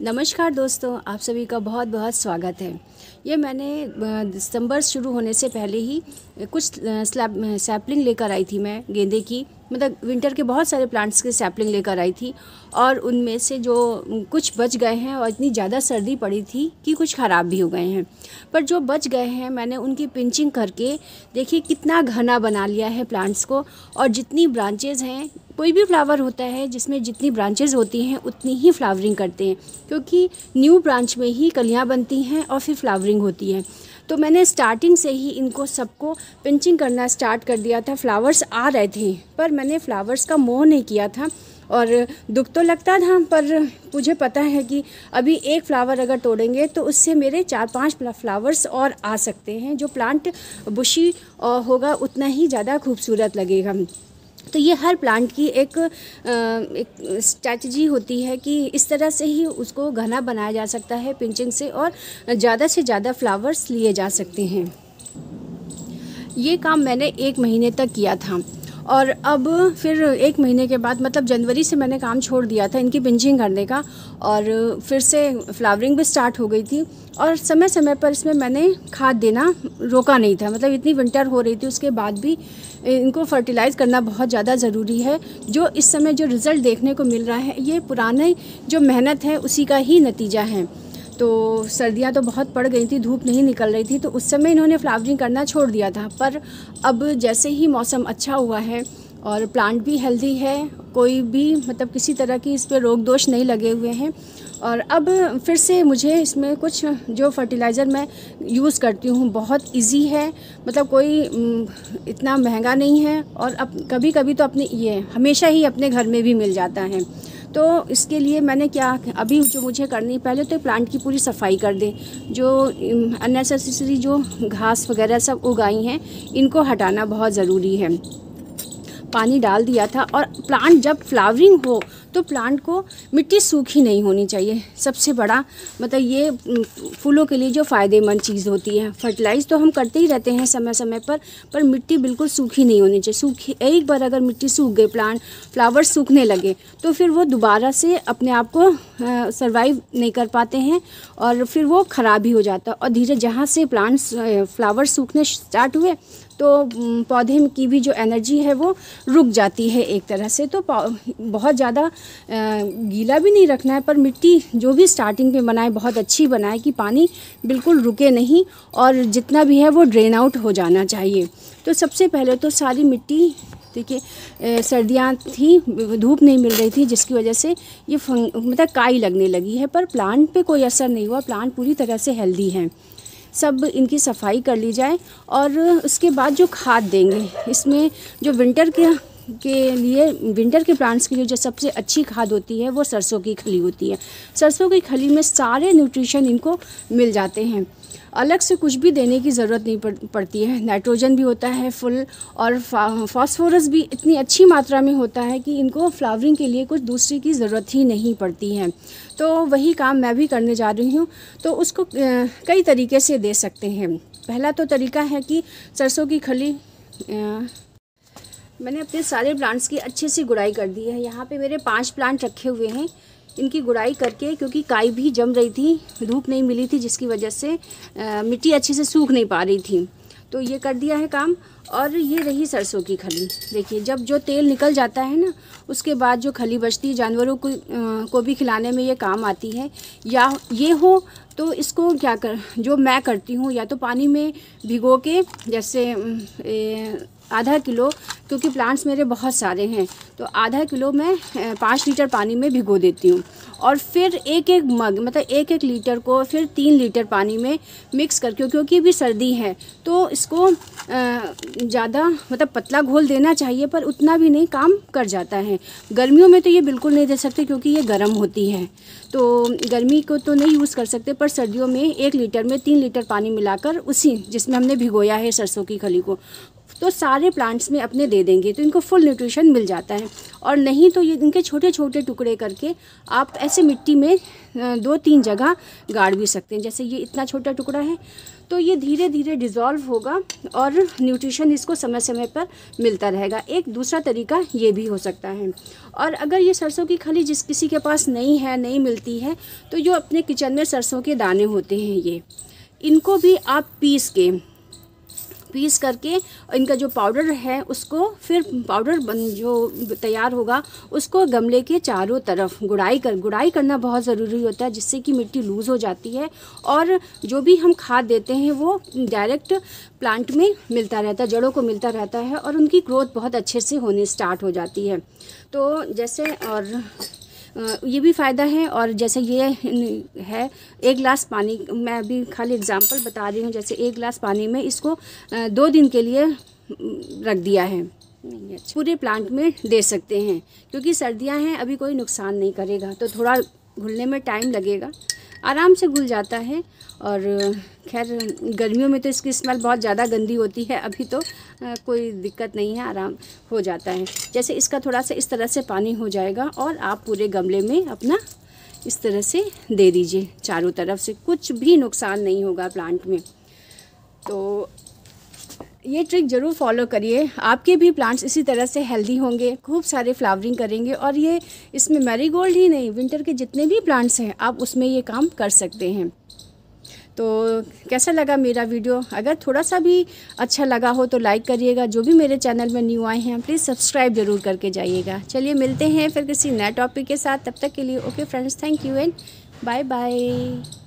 नमस्कार दोस्तों, आप सभी का बहुत बहुत स्वागत है। ये मैंने दिसंबर शुरू होने से पहले ही कुछ स्लैब सैपलिंग लेकर आई थी मैं गेंदे की। मतलब विंटर के बहुत सारे प्लांट्स के सैपलिंग लेकर आई थी और उनमें से जो कुछ बच गए हैं और इतनी ज़्यादा सर्दी पड़ी थी कि कुछ ख़राब भी हो गए हैं। पर जो बच गए हैं, मैंने उनकी पिंचिंग करके देखिए कितना घना बना लिया है प्लांट्स को और जितनी ब्रांचेज़ हैं कोई भी फ्लावर होता है जिसमें जितनी ब्रांचेज़ होती हैं, उतनी ही फ्लावरिंग करते हैं, क्योंकि न्यू ब्रांच में ही कलियाँ बनती हैं और फिर फ्लावरिंग होती है। तो मैंने स्टार्टिंग से ही इनको सबको पिंचिंग करना स्टार्ट कर दिया था। फ्लावर्स आ रहे थे, पर मैंने फ्लावर्स का मोह नहीं किया था और दुख तो लगता था, पर मुझे पता है कि अभी एक फ्लावर अगर तोड़ेंगे तो उससे मेरे चार पाँच फ्लावर्स और आ सकते हैं। जो प्लांट बुशी होगा, उतना ही ज़्यादा खूबसूरत लगेगा। तो ये हर प्लांट की एक एक स्ट्रैटी होती है कि इस तरह से ही उसको घना बनाया जा सकता है पिंचिंग से और ज़्यादा से ज़्यादा फ्लावर्स लिए जा सकते हैं। ये काम मैंने एक महीने तक किया था। और अब फिर एक महीने के बाद मतलब जनवरी से मैंने काम छोड़ दिया था इनकी पिंचिंग करने का और फिर से फ्लावरिंग भी स्टार्ट हो गई थी और समय समय पर इसमें मैंने खाद देना रोका नहीं था। मतलब इतनी विंटर हो रही थी, उसके बाद भी इनको फर्टिलाइज़ करना बहुत ज़्यादा ज़रूरी है। जो इस समय जो रिज़ल्ट देखने को मिल रहा है, ये पुराने जो मेहनत है, उसी का ही नतीजा है। तो सर्दियाँ तो बहुत पड़ गई थी, धूप नहीं निकल रही थी तो उस समय इन्होंने फ्लावरिंग करना छोड़ दिया था। पर अब जैसे ही मौसम अच्छा हुआ है और प्लांट भी हेल्दी है, कोई भी मतलब किसी तरह की इस पर रोग दोष नहीं लगे हुए हैं। और अब फिर से मुझे इसमें कुछ जो फर्टिलाइज़र मैं यूज़ करती हूँ, बहुत इजी है मतलब कोई इतना महँगा नहीं है और अब कभी कभी तो अपने, ये हमेशा ही अपने घर में भी मिल जाता है। तो इसके लिए मैंने क्या, अभी जो मुझे करनी पहले तो प्लांट की पूरी सफ़ाई कर दें। जो अननेसेसरी जो घास वगैरह सब उगाई हैं, इनको हटाना बहुत ज़रूरी है। पानी डाल दिया था और प्लांट जब फ्लावरिंग हो तो प्लांट को मिट्टी सूखी नहीं होनी चाहिए। सबसे बड़ा मतलब ये फूलों के लिए जो फ़ायदेमंद चीज़ होती है। फर्टिलाइज़ तो हम करते ही रहते हैं समय समय पर पर मिट्टी बिल्कुल सूखी नहीं होनी चाहिए। सूखी एक बार अगर मिट्टी सूख गई प्लांट फ्लावर सूखने लगे तो फिर वो दोबारा से अपने आप को सर्वाइव नहीं कर पाते हैं और फिर वो ख़राब ही हो जाता है। और धीरे, जहाँ से प्लांट्स फ्लावर सूखने स्टार्ट हुए तो पौधे की भी जो एनर्जी है वो रुक जाती है एक तरह से। तो बहुत ज़्यादा गीला भी नहीं रखना है, पर मिट्टी जो भी स्टार्टिंग में बनाए, बहुत अच्छी बनाए कि पानी बिल्कुल रुके नहीं और जितना भी है वो ड्रेन आउट हो जाना चाहिए। तो सबसे पहले तो सारी मिट्टी, देखिए सर्दियाँ थी, धूप नहीं मिल रही थी, जिसकी वजह से ये मतलब काई लगने लगी है, पर प्लांट पे कोई असर नहीं हुआ प्लांट पूरी तरह से हेल्दी है। सब इनकी सफ़ाई कर ली जाए और उसके बाद जो खाद देंगे, इसमें जो विंटर के के लिए विंटर के प्लांट्स के लिए जो सबसे अच्छी खाद होती है वो सरसों की खली होती है। सरसों की खली में सारे न्यूट्रिशन इनको मिल जाते हैं। अलग से कुछ भी देने की ज़रूरत नहीं पड़, पड़ती है। नाइट्रोजन भी होता है फुल और फास्फोरस भी इतनी अच्छी मात्रा में होता है कि इनको फ्लावरिंग के लिए कुछ दूसरी की ज़रूरत ही नहीं पड़ती है। तो वही काम मैं भी करने जा रही हूँ। तो उसको कई तरीके से दे सकते हैं। पहला तो तरीका है कि सरसों की खली मैंने अपने सारे प्लांट्स की अच्छे से गुड़ाई कर दी है। यहाँ पे मेरे पाँच प्लांट रखे हुए हैं। इनकी गुड़ाई करके क्योंकि काई भी जम रही थी धूप नहीं मिली थी जिसकी वजह से आ, मिट्टी अच्छे से सूख नहीं पा रही थी। तो ये कर दिया है काम। और ये रही सरसों की खली। देखिए जब जो तेल निकल जाता है ना उसके बाद जो खली बचती है जानवरों को को भी खिलाने में ये काम आती है। या ये हो तो इसको क्या कर जो मैं करती हूँ या तो पानी में भिगो के जैसे ए, आधा किलो, क्योंकि प्लांट्स मेरे बहुत सारे हैं तो आधा किलो मैं पाँच लीटर पानी में भिगो देती हूँ। और फिर एक एक मग मतलब एक एक लीटर को फिर तीन लीटर पानी में मिक्स करके, क्योंकि अभी सर्दी है तो इसको ज़्यादा मतलब पतला घोल देना चाहिए, पर उतना भी नहीं, काम कर जाता है। गर्मियों में तो ये बिल्कुल नहीं दे सकते, क्योंकि ये गर्म होती है। तो गर्मी को तो नहीं यूज़ कर सकते, पर सर्दियों में एक लीटर में तीन लीटर पानी मिलाकर उसी जिसमें हमने भिगोया है सरसों की खली को तो सारे प्लांट्स में अपने दे देंगे तो इनको फुल न्यूट्रिशन मिल जाता है। और नहीं तो ये इनके छोटे छोटे टुकड़े करके आप ऐसे मिट्टी में दो तीन जगह गाड़ भी सकते हैं। जैसे ये इतना छोटा टुकड़ा है तो ये धीरे धीरे डिज़ोल्व होगा और न्यूट्रिशन इसको समय समय पर मिलता रहेगा। एक दूसरा तरीका ये भी हो सकता है। और अगर ये सरसों की खली जिस किसी के पास नहीं है, नहीं मिलती है तो जो अपने किचन में सरसों के दाने होते हैं ये, इनको भी आप पीस के पीस करके इनका जो पाउडर है, उसको फिर पाउडर बन जो तैयार होगा, उसको गमले के चारों तरफ़ गुड़ाई कर, गुड़ाई करना बहुत ज़रूरी होता है, जिससे कि मिट्टी लूज़ हो जाती है और जो भी हम खाद देते हैं, वो डायरेक्ट प्लांट में मिलता रहता है जड़ों को मिलता रहता है और उनकी ग्रोथ बहुत अच्छे से होने स्टार्ट हो जाती है। तो जैसे और ये भी फ़ायदा है और जैसे ये है, एक गिलास पानी, मैं अभी खाली एग्जांपल बता रही हूँ, जैसे एक गिलास पानी में इसको दो दिन के लिए रख दिया है। पूरे प्लांट में दे सकते हैं, क्योंकि सर्दियाँ हैं, अभी कोई नुकसान नहीं करेगा तो थोड़ा घुलने में टाइम लगेगा, आराम से घुल जाता है, और खैर, गर्मियों में तो इसकी स्मेल बहुत ज़्यादा गंदी होती है, अभी तो कोई दिक्कत नहीं है, आराम हो जाता है। जैसे इसका थोड़ा सा इस तरह से पानी हो जाएगा और आप पूरे गमले में अपना इस तरह से दे दीजिए, चारों तरफ़ से। कुछ भी नुकसान नहीं होगा प्लांट में। तो ये ट्रिक ज़रूर फॉलो करिए। आपके भी प्लांट्स इसी तरह से हेल्दी होंगे, खूब सारे फ्लावरिंग करेंगे और ये इसमें मैरीगोल्ड ही नहीं विंटर के जितने भी प्लांट्स हैं, आप उसमें ये काम कर सकते हैं। तो कैसा लगा मेरा वीडियो? अगर थोड़ा सा भी अच्छा लगा हो तो लाइक करिएगा। जो भी मेरे चैनल में न्यू आए हैं प्लीज़ सब्सक्राइब ज़रूर करके जाइएगा। चलिए मिलते हैं फिर किसी नए टॉपिक के साथ। तब तक के लिए okay friends thank you and bye bye